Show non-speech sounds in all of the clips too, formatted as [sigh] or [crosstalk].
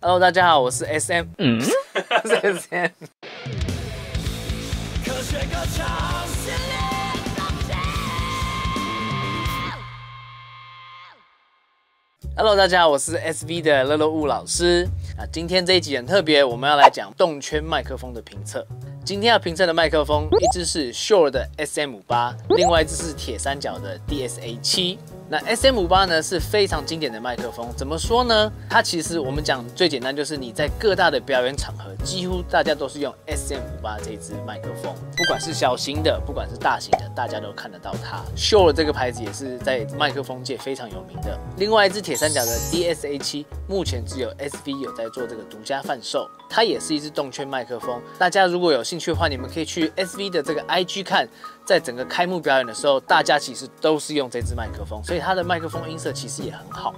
Hello，大家好，我是 S M，嗯，[laughs] 是 S M。Hello，大家好，我是 S V 的乐乐雾老师啊。今天这一集很特别，我们要来讲动圈麦克风的评测。今天要评测的麦克风，一支是 Shure 的 S M 五八，另外一支是铁三角的 D S A 七。那 S M 五八呢是非常经典的麦克风，怎么说呢？它其实我们讲最简单，就是你在各大的表演场合，几乎大家都是用 S M 五八这支麦克风，不管是小型的，不管是大型的，大家都看得到它。Shure 这个牌子也是在麦克风界非常有名的。另外一支铁三角的 D S A 七，目前只有 S V 有在做这个独家贩售，它也是一支动圈麦克风。大家如果有兴趣的话，你们可以去 S V 的这个 I G 看。在整个开幕表演的时候，大家其实都是用这支麦克风，所以它的麦克风音色其实也很好。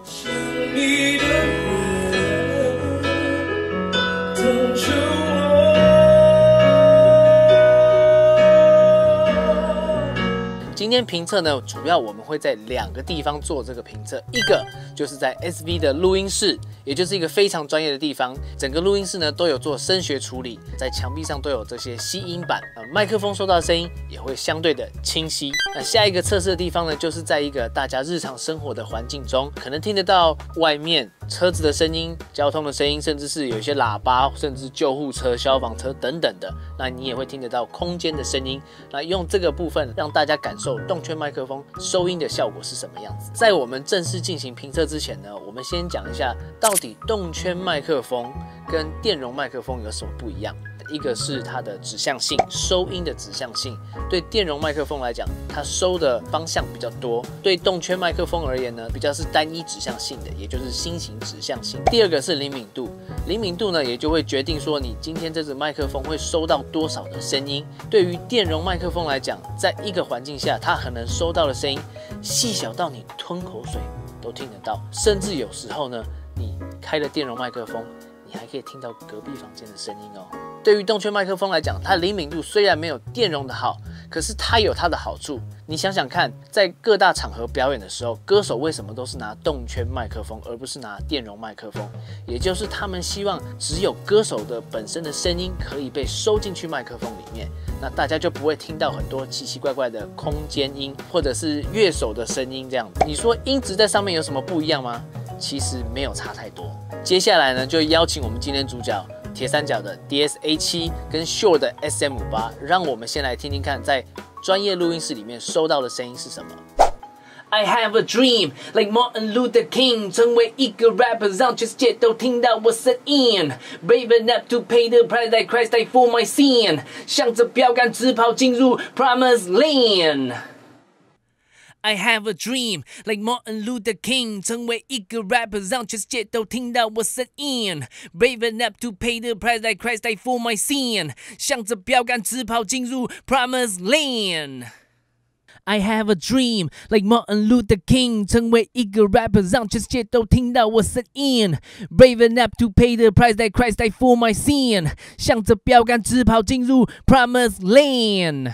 今天评测呢，主要我们会在两个地方做这个评测，一个就是在 SV 的录音室，也就是一个非常专业的地方，整个录音室呢都有做声学处理，在墙壁上都有这些吸音板，呃，麦克风收到的声音也会相对的清晰。那下一个测试的地方呢，就是在一个大家日常生活的环境中，可能听得到外面车子的声音、交通的声音，甚至是有一些喇叭，甚至救护车、消防车等等的，那你也会听得到空间的声音。那用这个部分让大家感受。动圈麦克风收音的效果是什么样子？在我们正式进行评测之前呢，我们先讲一下到底动圈麦克风跟电容麦克风有什么不一样。一个是它的指向性，收音的指向性。对电容麦克风来讲，它收的方向比较多；对动圈麦克风而言呢，比较是单一指向性的，也就是心型指向性。第二个是灵敏度，灵敏度呢也就会决定说你今天这支麦克风会收到多少的声音。对于电容麦克风来讲，在一个环境下，它可能收到的声音细小到你吞口水都听得到，甚至有时候呢，你开了电容麦克风，你还可以听到隔壁房间的声音哦。对于动圈麦克风来讲，它灵敏度虽然没有电容的好，可是它有它的好处。你想想看，在各大场合表演的时候，歌手为什么都是拿动圈麦克风，而不是拿电容麦克风？也就是他们希望只有歌手的本身的声音可以被收进去麦克风里面，那大家就不会听到很多奇奇怪怪的空间音，或者是乐手的声音这样子。你说音质在上面有什么不一样吗？其实没有差太多。接下来呢，就邀请我们今天主角。铁三角的 DSA 七跟 Shure 的 SM 五八，让我们先来听听看，在专业录音室里面收到的声音是什么。I have a dream like Martin Luther King，成为一个 rapper，让全世界都听到我声音。Brave enough to pay the price like Christ died for my sin，向着标杆直跑进入 Promise Land。I have a dream like Martin Luther King，成为一个 rapper，让全世界都听到我声音。Brave enough to pay the price like Christ died for my sin，向着标杆直跑进入 Promised Land。I have a dream like Martin Luther King，成为一个 rapper，让全世界都听到我声音。Brave enough to pay the price like Christ died for my sin，向着标杆直跑进入 Promised Land。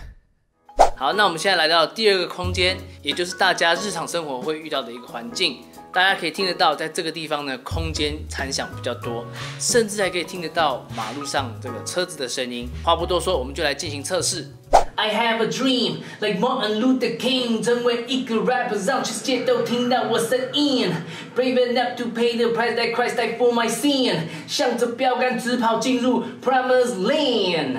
好，那我们现在来到第二个空间，也就是大家日常生活会遇到的一个环境。大家可以听得到，在这个地方呢，空间残响比较多，甚至还可以听得到马路上这个车子的声音。话不多说，我们就来进行测试。I have a dream like Martin Luther King，成为一个 rapper，让全世界都听到我声音。Brave enough to pay the price that Christ died for my sin，向着标杆直跑进入 Promised Land。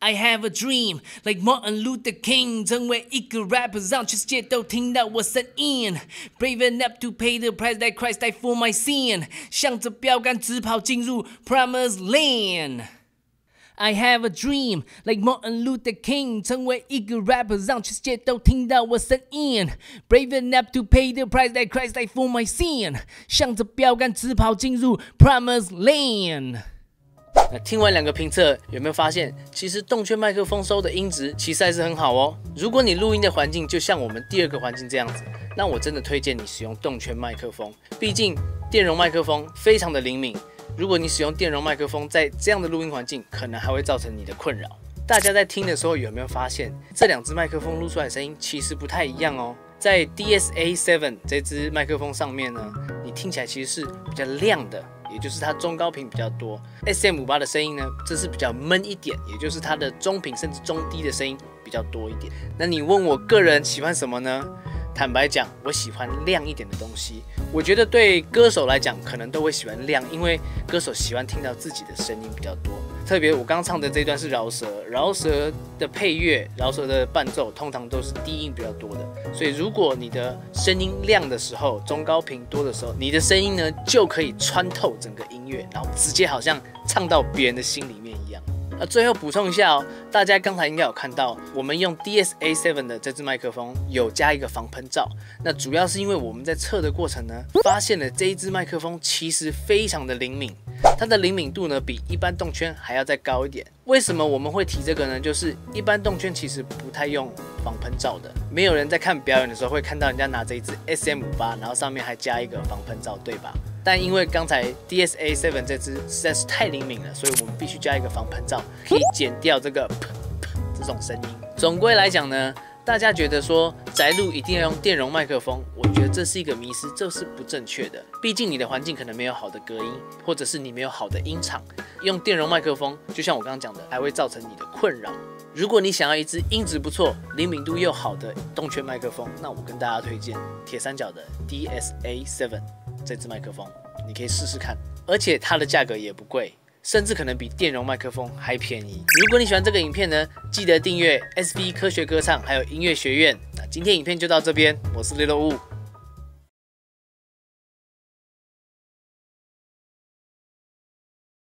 I have a dream like Martin Luther King，成为一个 rapper，让全世界都听到我声音。Brave enough to pay the price that Christ died for my sin，向着标杆直跑进入 Promised Land。I have a dream like Martin Luther King，成为一个 rapper，让全世界都听到我声音。Brave enough to pay the price that Christ died for my sin，向着标杆直跑进入 Promised Land。 那听完两个评测，有没有发现，其实动圈麦克风收的音质其实还是很好哦。如果你录音的环境就像我们第二个环境这样子，那我真的推荐你使用动圈麦克风。毕竟电容麦克风非常的灵敏，如果你使用电容麦克风在这样的录音环境，可能还会造成你的困扰。大家在听的时候有没有发现，这两只麦克风录出来的声音其实不太一样哦？在 DSA Seven 这支麦克风上面呢，你听起来其实是比较亮的，也就是它中高频比较多。SM 五八的声音呢，这是比较闷一点，也就是它的中频甚至中低的声音比较多一点。那你问我个人喜欢什么呢？坦白讲，我喜欢亮一点的东西。我觉得对歌手来讲，可能都会喜欢亮，因为歌手喜欢听到自己的声音比较多。特别我刚唱的这段是饶舌，饶舌的配乐、饶舌的伴奏，通常都是低音比较多的。所以如果你的声音亮的时候，中高频多的时候，你的声音呢就可以穿透整个音乐，然后直接好像唱到别人的心里面一样。那最后补充一下哦，大家刚才应该有看到，我们用 DSA Seven 的这支麦克风有加一个防喷罩。那主要是因为我们在测的过程呢，发现了这一支麦克风其实非常的灵敏，它的灵敏度呢比一般动圈还要再高一点。为什么我们会提这个呢？就是一般动圈其实不太用防喷罩的，没有人在看表演的时候会看到人家拿着一支 SM 五八，然后上面还加一个防喷罩，对吧？但因为刚才 DSA Seven 这支实在是太灵敏了，所以我们必须加一个防喷罩，可以减掉这个 [laughs] 这种声音。总归来讲呢，大家觉得说宅录一定要用电容麦克风，我觉得这是一个迷思，这是不正确的。毕竟你的环境可能没有好的隔音，或者是你没有好的音场，用电容麦克风，就像我刚刚讲的，还会造成你的困扰。如果你想要一支音质不错、灵敏度又好的动圈麦克风，那我跟大家推荐铁三角的 DSA Seven。这支麦克风你可以试试看，而且它的价格也不贵，甚至可能比电容麦克风还便宜。如果你喜欢这个影片呢，记得订阅 SB 科学歌唱，还有音乐学院。那今天影片就到这边，我是 Little Wu。